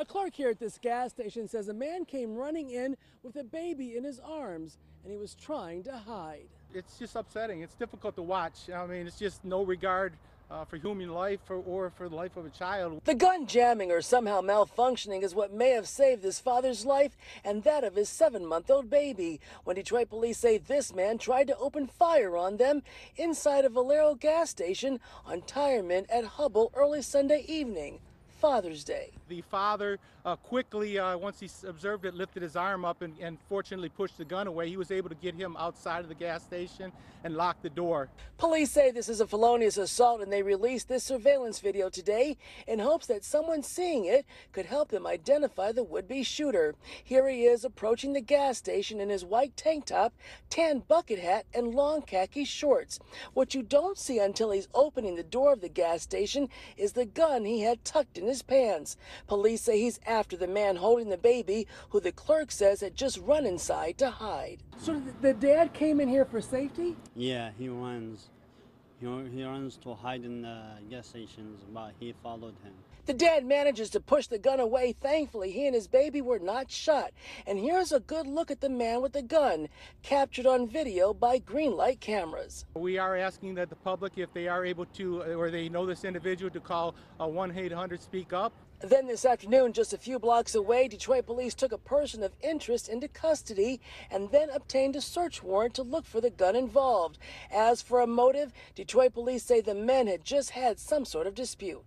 A clerk here at this gas station says a man came running in with a baby in his arms and he was trying to hide. It's just upsetting. It's difficult to watch. I mean, it's just no regard uh, for human life or, or for the life of a child. The gun jamming or somehow malfunctioning is what may have saved this father's life and that of his seven month old baby. When Detroit police say this man tried to open fire on them inside a Valero gas station on Tireman at Hubbell early Sunday evening. Father's Day. The father uh, quickly, uh, once he observed it, lifted his arm up and, and fortunately pushed the gun away. He was able to get him outside of the gas station and lock the door. Police say this is a felonious assault and they released this surveillance video today in hopes that someone seeing it could help them identify the would be shooter. Here he is approaching the gas station in his white tank top, tan bucket hat, and long khaki shorts. What you don't see until he's opening the door of the gas station is the gun he had tucked in his pants. Police say he's after the man holding the baby, who the clerk says had just run inside to hide. So the dad came in here for safety? Yeah, he runs. He, he runs to hide in the gas stations, but he followed him. The dad manages to push the gun away. Thankfully, he and his baby were not shot. And here's a good look at the man with the gun, captured on video by green light cameras. We are asking that the public, if they are able to, or they know this individual, to call uh, 1 800 Speak Up. Then this afternoon, just a few blocks away, Detroit police took a person of interest into custody and then obtained a search warrant to look for the gun involved. As for a motive, Detroit police say the men had just had some sort of dispute.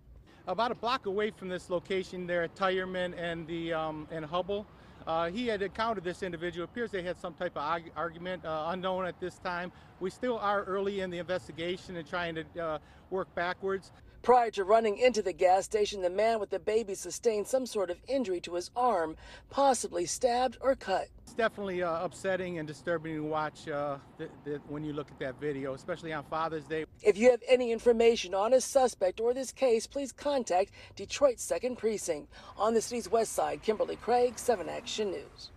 About a block away from this location there at Tireman and, the, um, and Hubbell, uh, he had encountered this individual. appears they had some type of arg- argument, uh, unknown at this time. We still are early in the investigation and trying to uh, work backwards. Prior to running into the gas station, the man with the baby sustained some sort of injury to his arm, possibly stabbed or cut. It's definitely uh, upsetting and disturbing to watch uh, th- th- when you look at that video, especially on Father's Day. If you have any information on a suspect or this case, please contact Detroit's 2nd Precinct. On the city's west side, Kimberly Craig, 7 Action News.